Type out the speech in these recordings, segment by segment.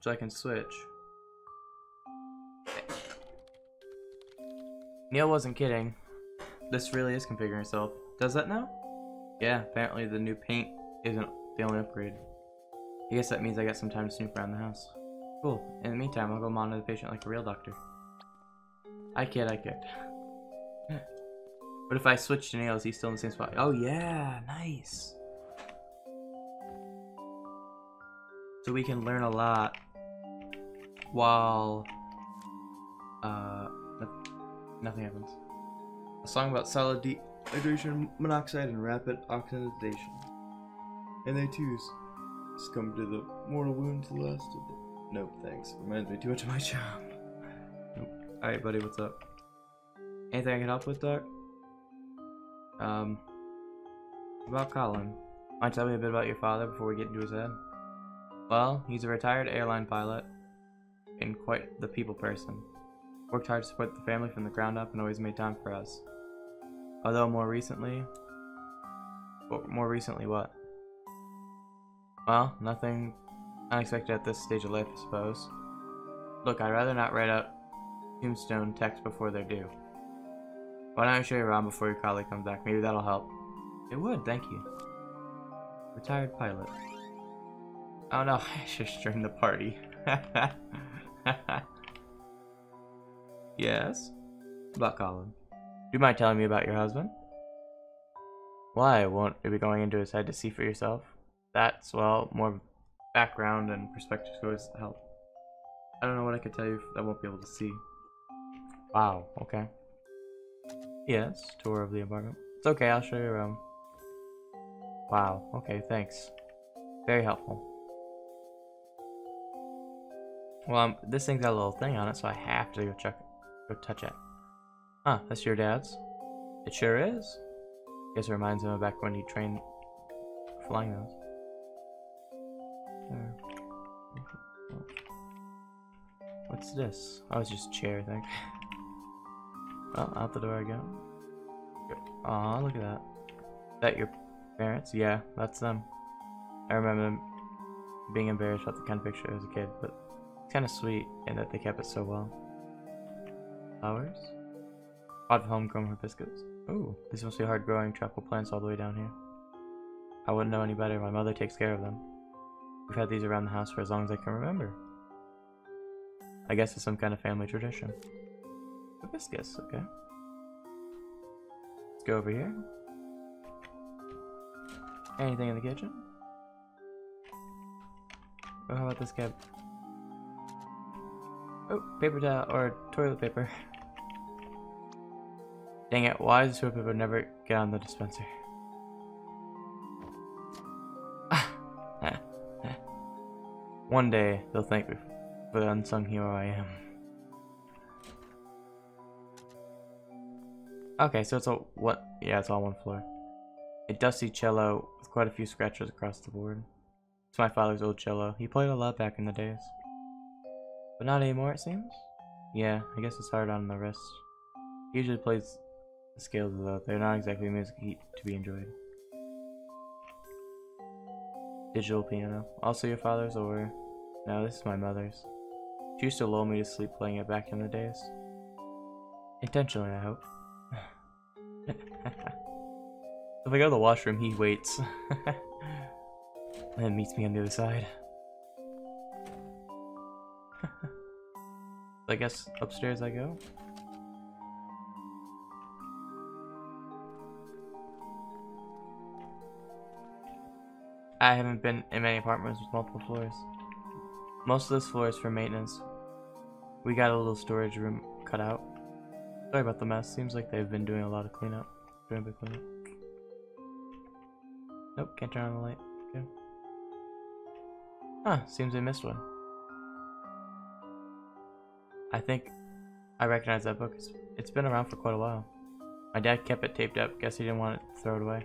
so I can switch. Neil wasn't kidding. This really is configuring itself. Does that now? Yeah, apparently the new paint isn't the only upgrade. I guess that means I got some time to snoop around the house. Cool. In the meantime, I'll go monitor the patient like a real doctor. I kid, I kid. But if I switch to Neil, is he still in the same spot? Oh yeah, nice. So we can learn a lot while uh, nothing happens. A song about solid dihydrogen monoxide and rapid oxidation. And they too succumb to the mortal wound to the last of them. Nope, thanks. Reminds me too much of my job. Nope. Alright, buddy, what's up? Anything I can help with, Doc? Um, about Colin. Mind tell me a bit about your father before we get into his head? Well, he's a retired airline pilot and quite the people person. Worked hard to support the family from the ground up and always made time for us. Although more recently, more recently what? Well, nothing unexpected at this stage of life, I suppose. Look, I'd rather not write up tombstone text before they're due. Why don't I show you around before your colleague comes back? Maybe that'll help. It would, thank you. Retired pilot. Oh no, I just joined the party. yes? About Colin. Do you mind telling me about your husband? Why? Won't you be going into his head to see for yourself? That's, well, more background and perspective always help. I don't know what I could tell you that won't be able to see. Wow, okay. Yes, tour of the apartment. It's okay, I'll show you around. Wow, okay, thanks. Very helpful. Well, um, this thing's got a little thing on it, so I have to go check, go touch it. Huh, that's your dad's? It sure is. Guess it reminds him of back when he trained flying those. There. What's this? Oh, it's just a chair thing. well, out the door I go. Aw, look at that. That your parents? Yeah, that's them. I remember them being embarrassed about the kind of picture as a kid, but it's kind of sweet in that they kept it so well. Flowers? Of homegrown hibiscus. Ooh, these must be hard growing tropical plants all the way down here. I wouldn't know any better. My mother takes care of them. We've had these around the house for as long as I can remember. I guess it's some kind of family tradition. Hibiscus, okay. Let's go over here. Anything in the kitchen? Oh, how about this cab? Oh, paper towel or toilet paper. Dang it, why does toilet paper never get on the dispenser? One day they'll thank me for the unsung hero I am. Okay, so it's all what? Yeah, it's all one floor. A dusty cello with quite a few scratches across the board. It's my father's old cello. He played a lot back in the days. But not anymore, it seems? Yeah, I guess it's hard on the wrist. He usually plays the scales, though. They're not exactly music to be enjoyed. Digital piano. Also your father's, or... No, this is my mother's. She used to lull me to sleep playing it back in the days. Intentionally, I hope. if I go to the washroom, he waits. and meets me on the other side. I guess upstairs I go. I haven't been in many apartments with multiple floors. Most of this floor is for maintenance. We got a little storage room cut out. Sorry about the mess. Seems like they've been doing a lot of cleanup. Doing a cleanup. Nope, can't turn on the light. Okay. Huh, seems I missed one. I think I recognize that book. It's, it's been around for quite a while. My dad kept it taped up. Guess he didn't want to throw it away.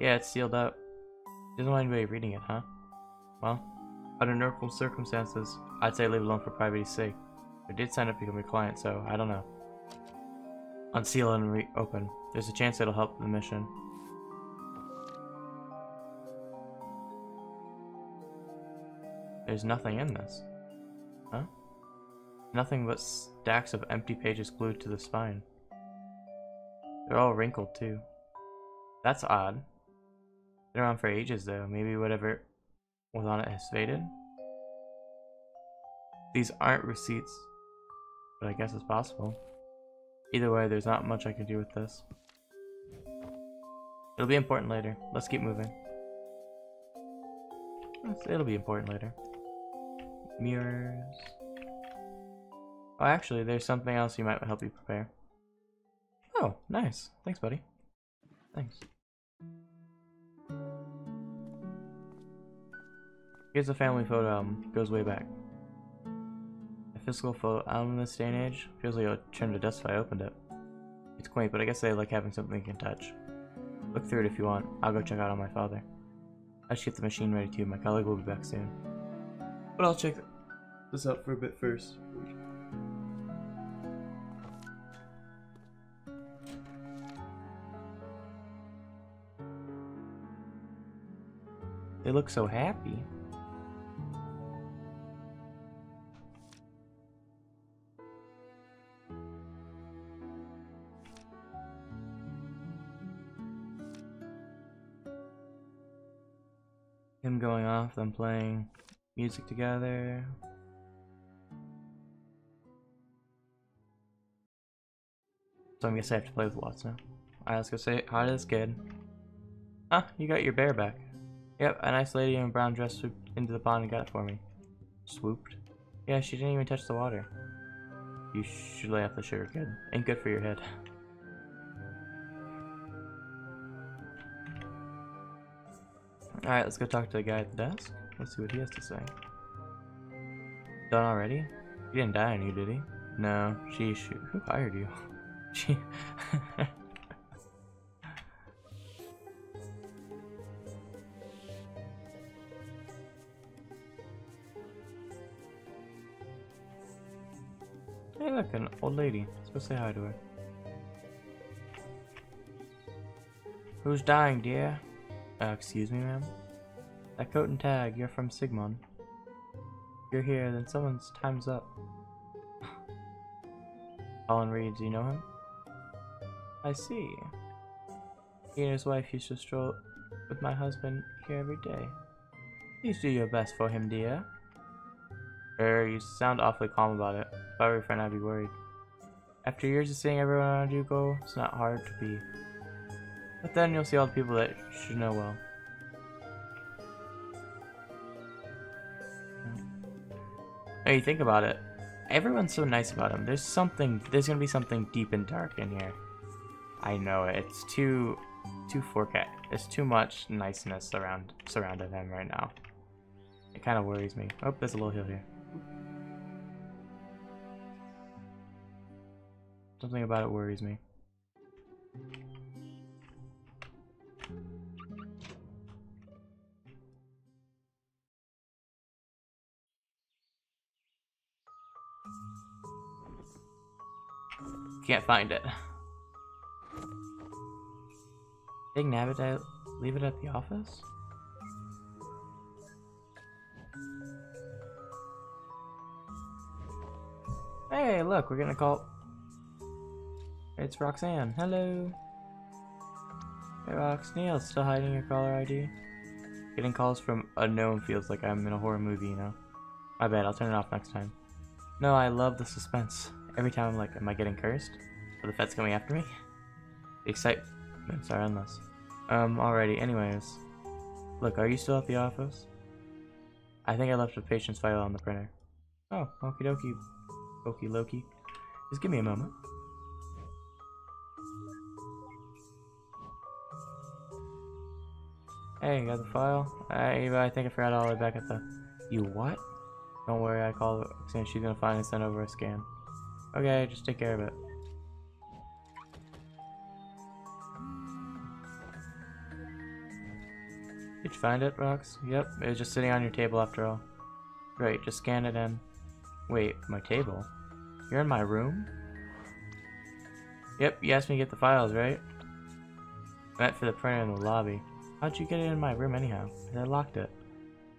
Yeah, it's sealed up. Doesn't want anybody reading it, huh? Well, under normal circumstances, I'd say leave it alone for privacy's sake. I did sign up to become a client, so I don't know. Unseal and reopen. There's a chance it'll help the mission. There's nothing in this. Huh? Nothing but stacks of empty pages glued to the spine. They're all wrinkled too. That's odd. Been around for ages though. Maybe whatever was on it has faded. These aren't receipts, but I guess it's possible. Either way, there's not much I can do with this. It'll be important later. Let's keep moving. It'll be important later. Mirrors. Oh, actually, there's something else you might help you prepare. Oh, nice. Thanks, buddy. Thanks. Here's a family photo album. Goes way back. A physical photo album in this day and age feels like it would turn to dust if I opened it. It's quaint, but I guess I like having something you can touch. Look through it if you want. I'll go check out on my father. I should get the machine ready too. My colleague will be back soon. But I'll check this out for a bit first. They look so happy. Him going off, them playing music together. So I'm guess I have to play with Watts now. Alright, let's go say hi to this kid. Ah, you got your bear back. Yep, a nice lady in a brown dress swooped into the pond and got it for me. Swooped? Yeah, she didn't even touch the water. You should lay off the sugar, kid. Ain't good for your head. Alright, let's go talk to the guy at the desk. Let's see what he has to say. Done already? He didn't die on you, did he? No, she, who hired you? she... Hey, look, an old lady. Let's go say hi to her. Who's dying, dear? Uh, excuse me, ma'am? That coat and tag, you're from Sigmund. You're here, then someone's time's up. Colin Reed, do you know him? I see. He and his wife used to stroll with my husband here every day. Please do your best for him, dear. Er, you sound awfully calm about it. If I were your friend, I'd be worried. After years of seeing everyone around you go, it's not hard to be. But then you'll see all the people that you should know well. Now you think about it, everyone's so nice about him. There's something, there's gonna be something deep and dark in here. I know it. It's too, too forecast. It's too much niceness around surrounding him right now. It kind of worries me. Oh, there's a little hill here. Something about it worries me. Can't find it. Big Nabbit, I leave it at the office? Hey, look, we're gonna call. It's Roxanne. Hello. Hey, Rox. Neil, still hiding your caller ID? Getting calls from unknown feels like I'm in a horror movie, you know? My bad, I'll turn it off next time. No, I love the suspense. Every time I'm like, am I getting cursed? Are the feds coming after me? The excitement's are endless. Um, alrighty, anyways. Look, are you still at the office? I think I left a patient's file on the printer. Oh, okie dokie, okie Loki. Just give me a moment. Hey, got the file? I, I think I forgot all the way back at the... You what? Don't worry, I called saying she's gonna find and send over a scan. Okay, just take care of it. Did you find it, Rox? Yep, it was just sitting on your table after all. Great, just scan it in. Wait, my table? You're in my room? Yep, you asked me to get the files, right? Meant for the printer in the lobby. How'd you get it in my room anyhow? I locked it.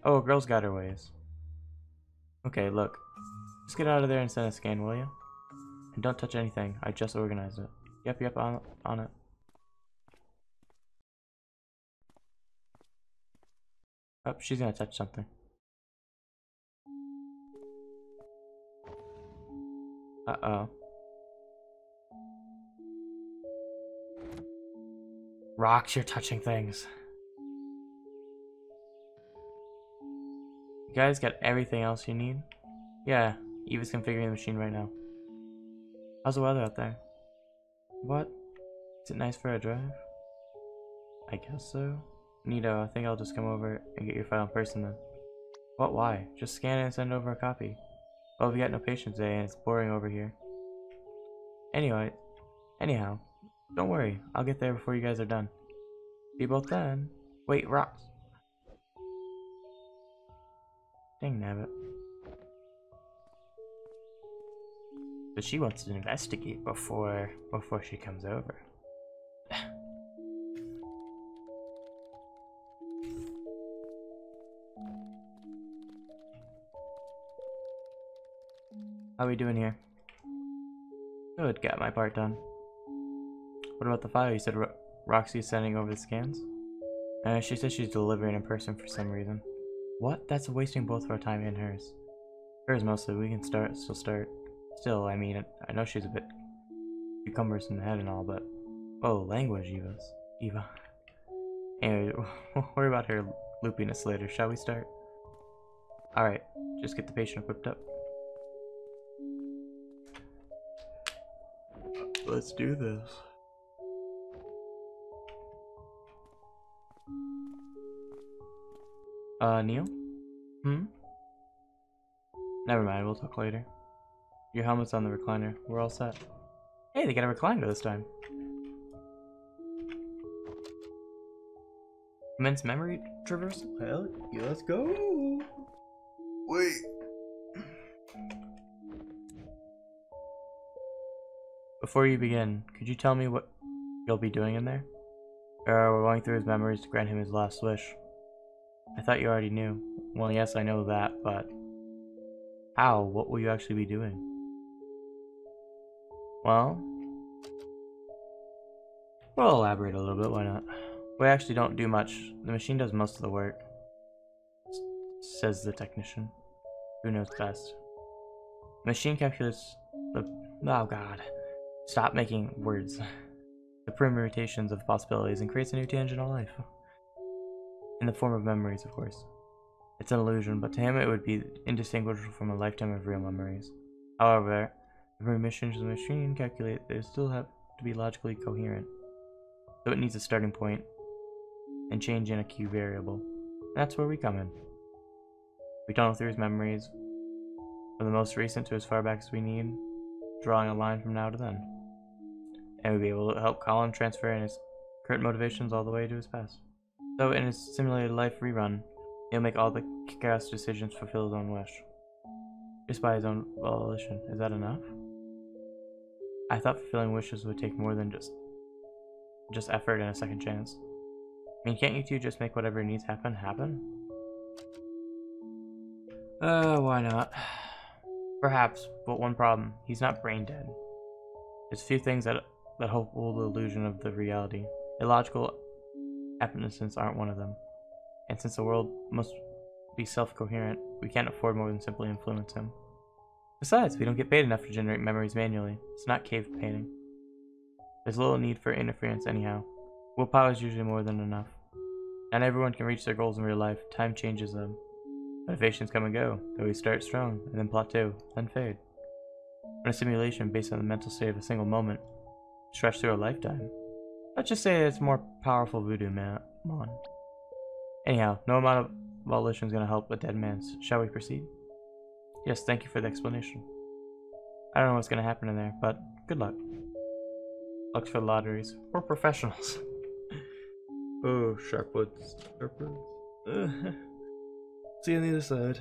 Oh, a girl's got her ways. Okay, look. Just get out of there and send a scan, will you? And don't touch anything. I just organized it. Yep, yep, on, on it. Oh, she's gonna touch something. Uh-oh. Rox, you're touching things. You guys got everything else you need? Yeah, Eva's configuring the machine right now. How's the weather out there? What? Is it nice for a drive? I guess so. Neato, I think I'll just come over and get your file in person then. What, why? Just scan it and send over a copy. Well, we got no patience today and it's boring over here. Anyway, anyhow, don't worry, I'll get there before you guys are done. See you both then. Wait, Rox. Dang nabbit. But she wants to investigate before before she comes over. How are we doing here? Good, got my part done. What about the file? You said Ro Roxy's sending over the scans? Uh, she says she's delivering in person for some reason. What? That's wasting both of our time and hers. Hers mostly. We can start, still start. Still, I mean, I know she's a bit cucumbers in the head and all, but oh, language, Eva's Eva. Anyway, we'll worry about her loopiness later. Shall we start? All right, just get the patient equipped up. Let's do this. Uh, Neil? Hmm? Never mind, we'll talk later. Your helmet's on the recliner. We're all set. Hey, they got a recliner this time. Commence memory traversal? Hell, yeah, let's go. Wait. Before you begin, could you tell me what you'll be doing in there? Uh, we're going through his memories to grant him his last wish. I thought you already knew. Well, yes, I know that, but... How? What will you actually be doing? Well... We'll elaborate a little bit, why not? We actually don't do much. The machine does most of the work. Says the technician. Who knows best? Machine calculates the... Oh god. Stop making words. The permutations of possibilities and creates a new tangent of life. In the form of memories, of course. It's an illusion, but to him it would be indistinguishable from a lifetime of real memories. However, permissions of the machine calculate they still have to be logically coherent. So it needs a starting point and change in a key variable. That's where we come in. We tunnel through his memories, from the most recent to as far back as we need, drawing a line from now to then. And we'll be able to help Colin transfer in his current motivations all the way to his past. So in his simulated life rerun, he'll make all the chaos decisions fulfill his own wish. Just by his own volition. Is that enough? I thought fulfilling wishes would take more than just just effort and a second chance. I mean, can't you two just make whatever needs happen happen? Uh, why not? Perhaps, but one problem. He's not brain dead. There's few things that that hold the illusion of the reality. Illogical evanescence aren't one of them. And since the world must be self-coherent, we can't afford more than simply influence him. Besides, we don't get paid enough to generate memories manually. It's not cave painting. There's little need for interference anyhow. Willpower is usually more than enough. Not everyone can reach their goals in real life. Time changes them. Motivations come and go, though we start strong, and then plateau, then fade. When a simulation based on the mental state of a single moment stretched through a lifetime, let's just say it's more powerful voodoo man. Anyhow, no amount of volition is going to help a dead man's. Shall we proceed? Yes, thank you for the explanation. I don't know what's going to happen in there, but good luck. Luck's for the lotteries. We're professionals. Oh, sharp woods. Sharp woods. See you on the other side.